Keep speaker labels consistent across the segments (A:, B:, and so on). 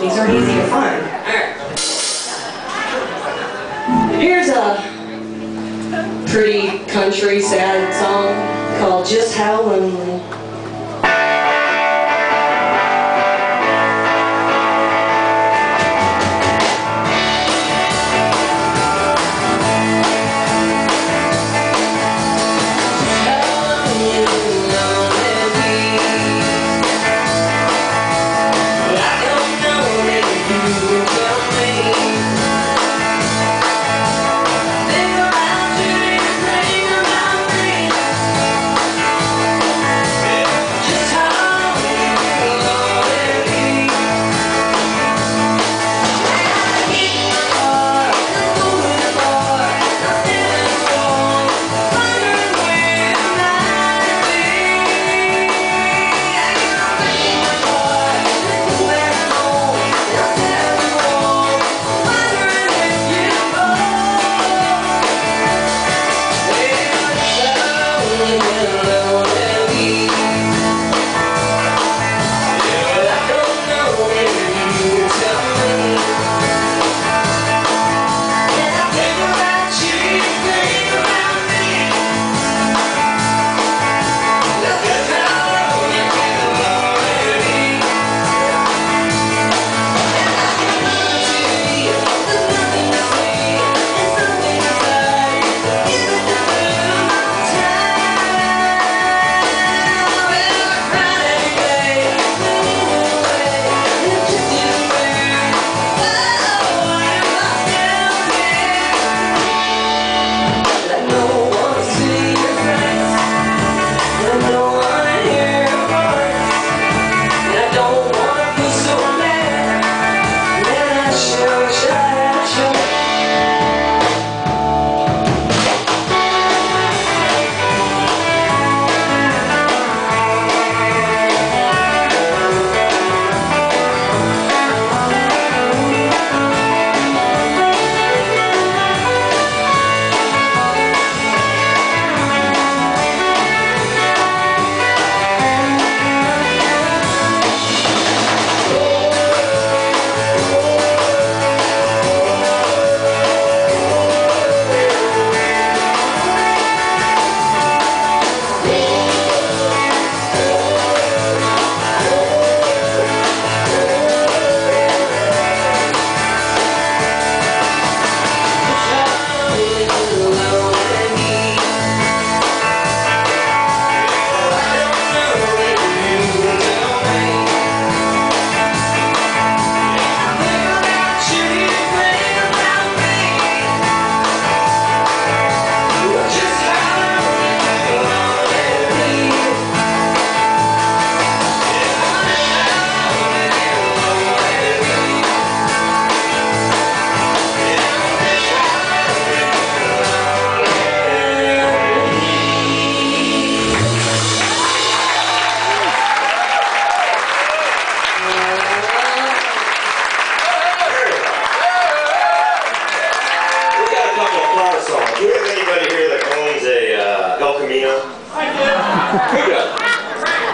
A: These are easy to find. Here's a pretty country sad song called Just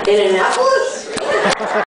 A: In Annapolis?